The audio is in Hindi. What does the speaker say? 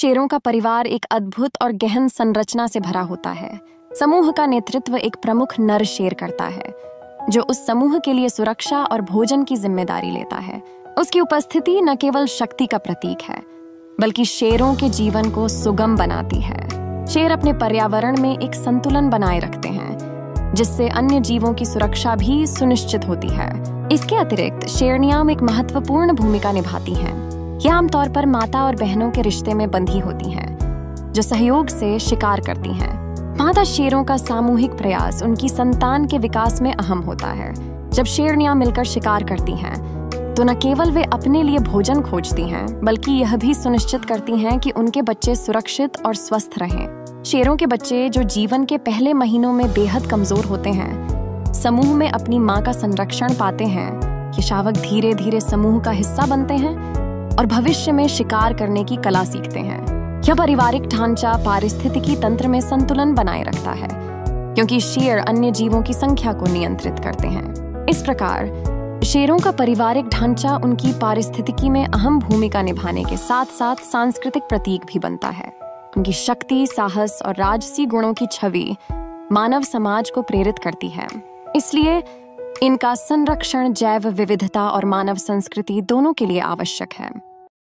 शेरों का परिवार एक अद्भुत और गहन संरचना से भरा होता है। समूह का नेतृत्व एक प्रमुख नर शेर करता है, जो उस समूह के लिए सुरक्षा और भोजन की ज़िम्मेदारी लेता है। उसकी उपस्थिति न केवल शक्ति का प्रतीक है, बल्कि शेरों के जीवन को सुगम बनाती है। शेर अपने पर्यावरण में एक संतुलन बनाए रखते हैं, जिससे अन्य जीवों की सुरक्षा भी सुनिश्चित होती है। इसके अतिरिक्त शेरनियाम एक महत्वपूर्ण भूमिका निभाती हैं। ये आमतौर पर माता और बहनों के रिश्ते में बंधी होती हैं, जो सहयोग से शिकार करती हैं। माता शेरों का सामूहिक प्रयास उनकी संतान के विकास में अहम होता है। जब शेरनियाँ मिलकर शिकार करती हैं तो न केवल वे अपने लिए भोजन खोजती हैं, बल्कि यह भी सुनिश्चित करती हैं कि उनके बच्चे सुरक्षित और स्वस्थ रहें। शेरों के बच्चे जो जीवन के पहले महीनों में बेहद कमज़ोर होते हैं, समूह में अपनी माँ का संरक्षण पाते हैं। ये शावक धीरे धीरे समूह का हिस्सा बनते हैं और भविष्य में शिकार करने की कला सीखते हैं। यह पारिवारिक ढांचा पारिस्थितिकी तंत्र में संतुलन बनाए रखता है, क्योंकि शेर अन्य जीवों की संख्या को नियंत्रित करते हैं। इस प्रकार, शेरों का पारिवारिक ढांचा उनकी पारिस्थितिकी में अहम भूमिका निभाने के साथ साथ सांस्कृतिक प्रतीक भी बनता है। उनकी शक्ति, साहस और राजसी गुणों की छवि मानव समाज को प्रेरित करती है। इसलिए इनका संरक्षण जैव विविधता और मानव संस्कृति दोनों के लिए आवश्यक है।